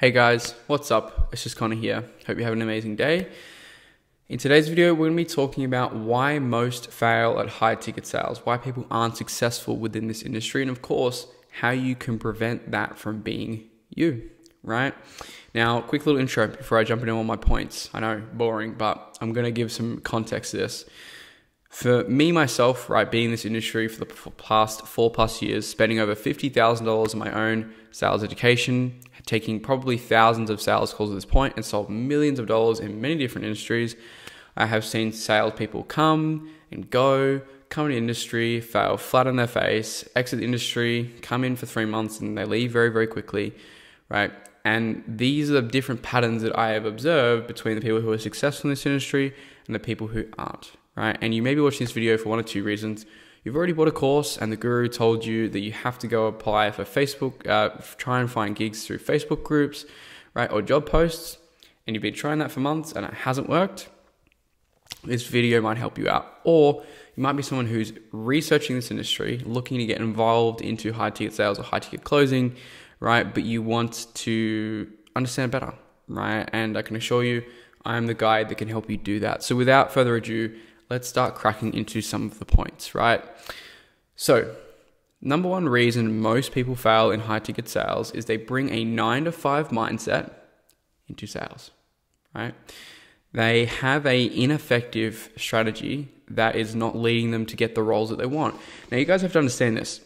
Hey guys, what's up? It's just Conor here. Hope you have an amazing day. In today's video, we're going to be talking about why most fail at high ticket sales, why people aren't successful within this industry, and of course, how you can prevent that from being you, right? Now, quick little intro before I jump into all my points. I know, boring, but I'm going to give some context to this. For me, myself, right, being in this industry for the past four plus years, spending over $50,000 on my own sales education, taking probably thousands of sales calls at this point and sold millions of dollars in many different industries. I have seen salespeople come and go, come into industry, fail flat on their face, exit the industry, come in for three months and they leave very, very quickly, right? And these are the different patterns that I have observed between the people who are successful in this industry and the people who aren't, right? And you may be watching this video for one or two reasons. You've already bought a course, and the guru told you that you have to go apply for Facebook, uh, try and find gigs through Facebook groups, right, or job posts, and you've been trying that for months and it hasn't worked. This video might help you out. Or you might be someone who's researching this industry, looking to get involved into high ticket sales or high ticket closing, right? But you want to understand better, right? And I can assure you, I'm the guide that can help you do that. So without further ado, let's start cracking into some of the points, right? So, number one reason most people fail in high ticket sales is they bring a nine to five mindset into sales, right? They have a ineffective strategy that is not leading them to get the roles that they want. Now, you guys have to understand this.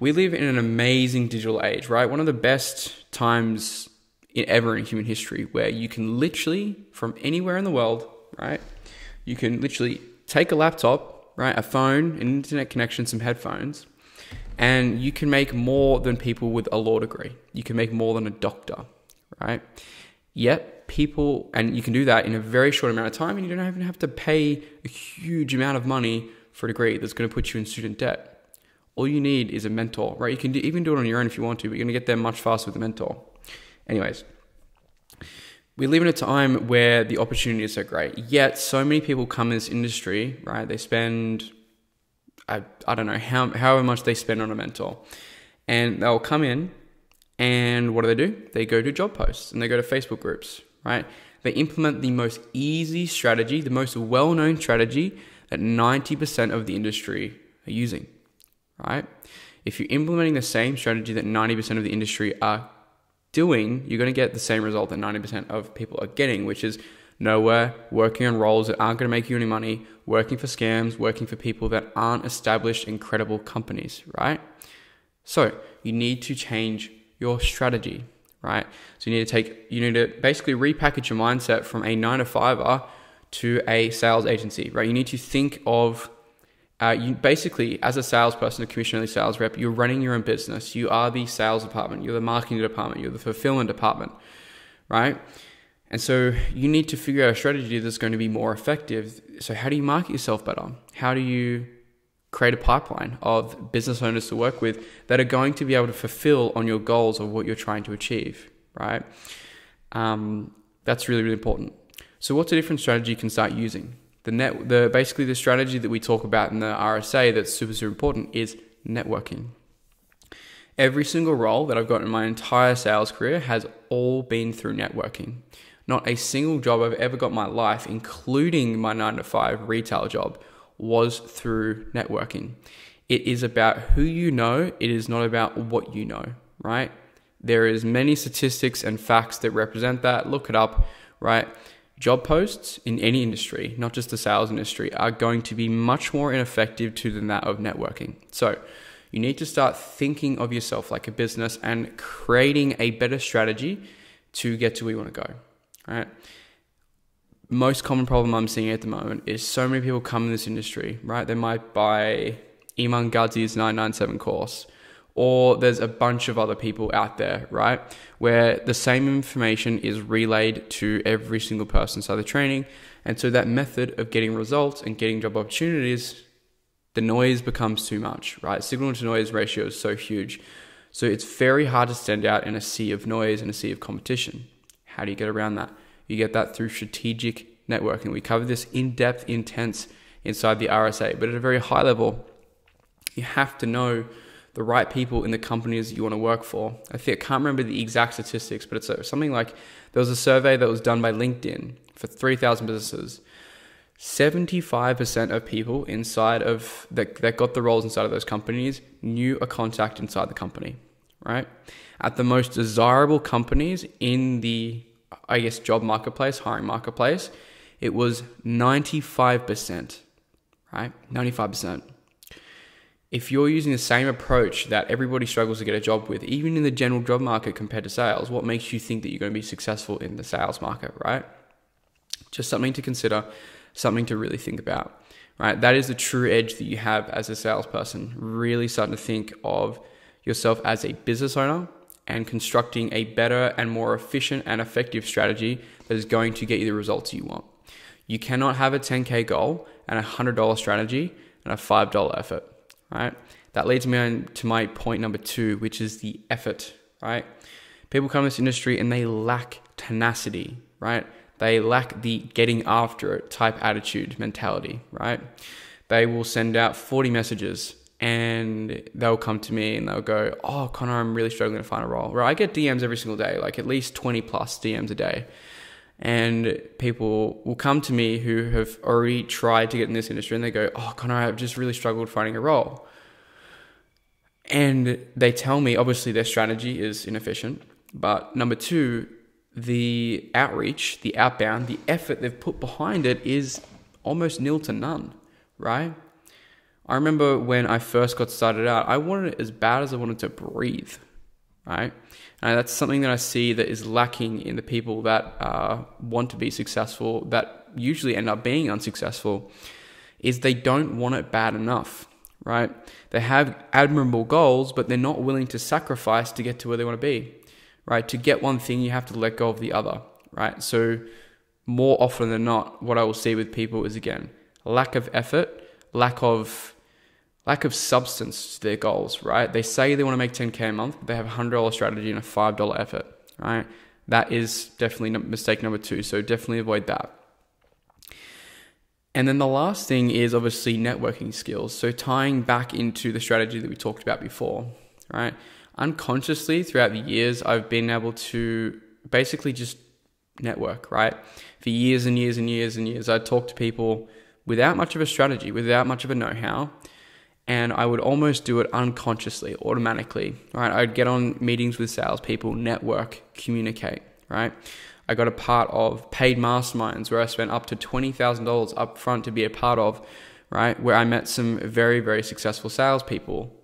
We live in an amazing digital age, right? One of the best times in, ever in human history where you can literally, from anywhere in the world, right? You can literally take a laptop, right, a phone, an internet connection, some headphones, and you can make more than people with a law degree. You can make more than a doctor, right? Yet people, and you can do that in a very short amount of time, and you don't even have to pay a huge amount of money for a degree that's going to put you in student debt. All you need is a mentor, right? You can do, even do it on your own if you want to, but you're going to get there much faster with a mentor. Anyways, we live in a time where the opportunity is so great. Yet so many people come in this industry, right? They spend I, I don't know how however much they spend on a mentor. And they'll come in and what do they do? They go to job posts and they go to Facebook groups, right? They implement the most easy strategy, the most well-known strategy that 90% of the industry are using, right? If you're implementing the same strategy that 90% of the industry are doing, you're going to get the same result that 90% of people are getting, which is nowhere, working on roles that aren't going to make you any money, working for scams, working for people that aren't established, incredible companies, right? So you need to change your strategy, right? So you need to take, you need to basically repackage your mindset from a nine to fiver to a sales agency, right? You need to think of uh, you basically, as a salesperson, a commission sales rep, you're running your own business. You are the sales department, you're the marketing department, you're the fulfillment department, right? And so you need to figure out a strategy that's going to be more effective. So, how do you market yourself better? How do you create a pipeline of business owners to work with that are going to be able to fulfill on your goals of what you're trying to achieve, right? Um, that's really, really important. So, what's a different strategy you can start using? The net the basically the strategy that we talk about in the RSA that's super super important is networking. Every single role that I've got in my entire sales career has all been through networking. Not a single job I've ever got in my life, including my 9 to 5 retail job, was through networking. It is about who you know, it is not about what you know, right? There is many statistics and facts that represent that. Look it up, right? Job posts in any industry, not just the sales industry, are going to be much more ineffective to than that of networking. So you need to start thinking of yourself like a business and creating a better strategy to get to where you want to go. Right. Most common problem I'm seeing at the moment is so many people come in this industry, right? They might buy Iman Gadzhi's 997 course or there's a bunch of other people out there, right? Where the same information is relayed to every single person inside the training. And so that method of getting results and getting job opportunities, the noise becomes too much, right? Signal to noise ratio is so huge. So it's very hard to stand out in a sea of noise and a sea of competition. How do you get around that? You get that through strategic networking. We cover this in depth, intense inside the RSA, but at a very high level, you have to know the right people in the companies you want to work for. I think I can't remember the exact statistics, but it's uh, something like there was a survey that was done by LinkedIn for 3,000 businesses. 75% of people inside of that, that got the roles inside of those companies knew a contact inside the company, right? At the most desirable companies in the, I guess, job marketplace, hiring marketplace, it was 95%, right? 95%. If you're using the same approach that everybody struggles to get a job with, even in the general job market compared to sales, what makes you think that you're going to be successful in the sales market, right? Just something to consider something to really think about, right? That is the true edge that you have as a salesperson. Really starting to think of yourself as a business owner and constructing a better and more efficient and effective strategy that is going to get you the results you want. You cannot have a 10K goal and a $100 strategy and a $5 effort, right? That leads me on to my point number two, which is the effort, right? People come to this industry and they lack tenacity, right? They lack the getting after it type attitude mentality, right? They will send out 40 messages and they'll come to me and they'll go, Oh, Conor, I'm really struggling to find a role. Right? I get DMs every single day, like at least 20 plus DMs a day. And people will come to me who have already tried to get in this industry and they go, Oh, Conor, I've just really struggled finding a role. And they tell me, obviously, their strategy is inefficient. But number two, the outreach, the outbound, the effort they've put behind it is almost nil to none, right? I remember when I first got started out, I wanted it as bad as I wanted to breathe, right? And that's something that I see that is lacking in the people that uh, want to be successful, that usually end up being unsuccessful, is they don't want it bad enough, right? They have admirable goals, but they're not willing to sacrifice to get to where they want to be right? To get one thing, you have to let go of the other, right? So, more often than not, what I will see with people is again lack of effort, lack of lack of substance to their goals, right? They say they want to make 10k a month, but they have a hundred dollar strategy and a five dollar effort, right? That is definitely mistake number two. So definitely avoid that. And then the last thing is obviously networking skills. So tying back into the strategy that we talked about before, right? unconsciously throughout the years, I've been able to basically just network, right? For years and years and years and years, I'd talk to people without much of a strategy, without much of a know how. And I would almost do it unconsciously, automatically, right? I'd get on meetings with salespeople, network, communicate, right? I got a part of paid masterminds where I spent up to $20,000 up front to be a part of, right? Where I met some very, very successful salespeople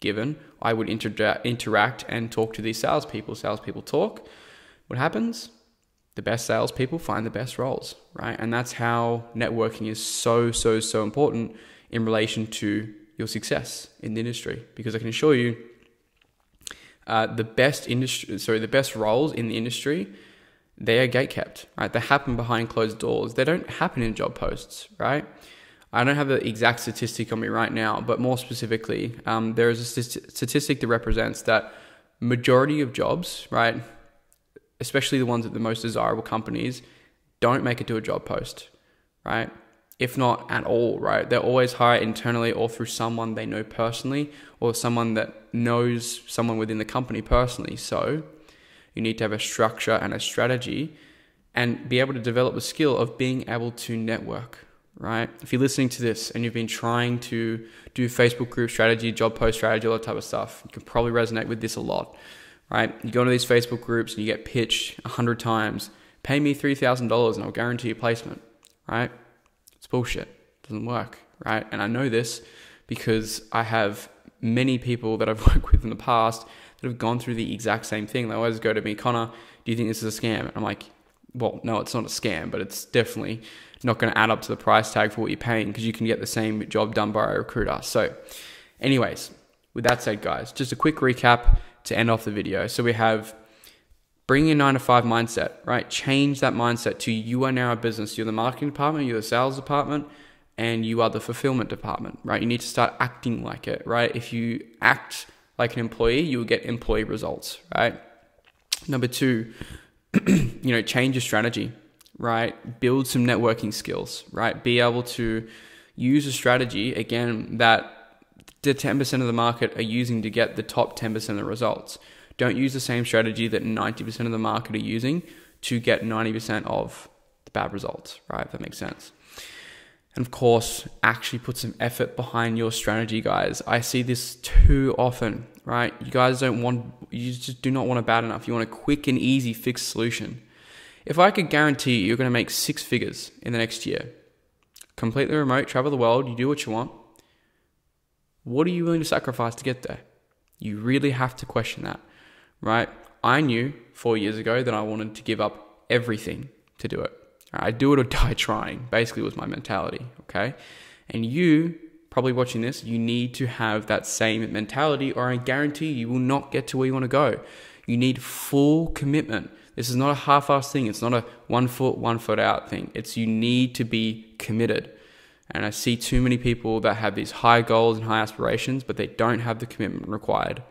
given, I would inter- interact and talk to these salespeople. Salespeople talk. What happens? The best salespeople find the best roles, right? And that's how networking is so, so, so important in relation to your success in the industry. Because I can assure you, uh, the best industry, sorry, the best roles in the industry, they are gate kept, right? They happen behind closed doors. They don't happen in job posts, right? I don't have the exact statistic on me right now, but more specifically, um, there is a st- statistic that represents that majority of jobs, right, especially the ones at the most desirable companies, don't make it to a job post, right? If not at all, right? They're always hired internally or through someone they know personally or someone that knows someone within the company personally. So you need to have a structure and a strategy and be able to develop the skill of being able to network, right? If you're listening to this and you've been trying to do Facebook group strategy, job post strategy, all that type of stuff, you can probably resonate with this a lot, right? You go into these Facebook groups and you get pitched a hundred times, pay me $3,000 and I'll guarantee a placement, right? It's bullshit. It doesn't work, right? And I know this because I have many people that I've worked with in the past that have gone through the exact same thing. They always go to me, Conor, do you think this is a scam? And I'm like, well, no, it's not a scam, but it's definitely not going to add up to the price tag for what you're paying because you can get the same job done by a recruiter. So, anyways, with that said, guys, just a quick recap to end off the video. So, we have bring your nine to five mindset, right? Change that mindset to you are now a business. You're the marketing department, you're the sales department, and you are the fulfillment department, right? You need to start acting like it, right? If you act like an employee, you will get employee results, right? Number two, you know, change your strategy, right? Build some networking skills, right? Be able to use a strategy again that the 10% of the market are using to get the top 10% of the results. Don't use the same strategy that 90% of the market are using to get 90% of the bad results, right? If that makes sense. And of course, actually put some effort behind your strategy, guys. I see this too often, right? You guys don't want, you just do not want a bad enough. You want a quick and easy fixed solution. If I could guarantee you, you're going to make six figures in the next year, completely remote, travel the world, you do what you want, what are you willing to sacrifice to get there? You really have to question that, right? I knew four years ago that I wanted to give up everything to do it. I do it or die trying, basically, was my mentality, okay? And you, probably watching this, you need to have that same mentality, or I guarantee you will not get to where you want to go. You need full commitment. This is not a half assed thing, it's not a one foot, one foot out thing. It's you need to be committed. And I see too many people that have these high goals and high aspirations, but they don't have the commitment required,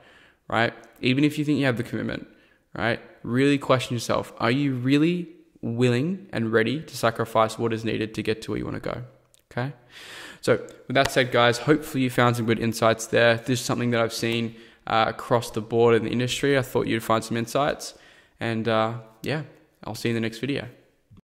right? Even if you think you have the commitment, right? Really question yourself are you really willing and ready to sacrifice what is needed to get to where you want to go? Okay. So, with that said, guys, hopefully you found some good insights there. This is something that I've seen uh, across the board in the industry. I thought you'd find some insights. And uh, yeah, I'll see you in the next video.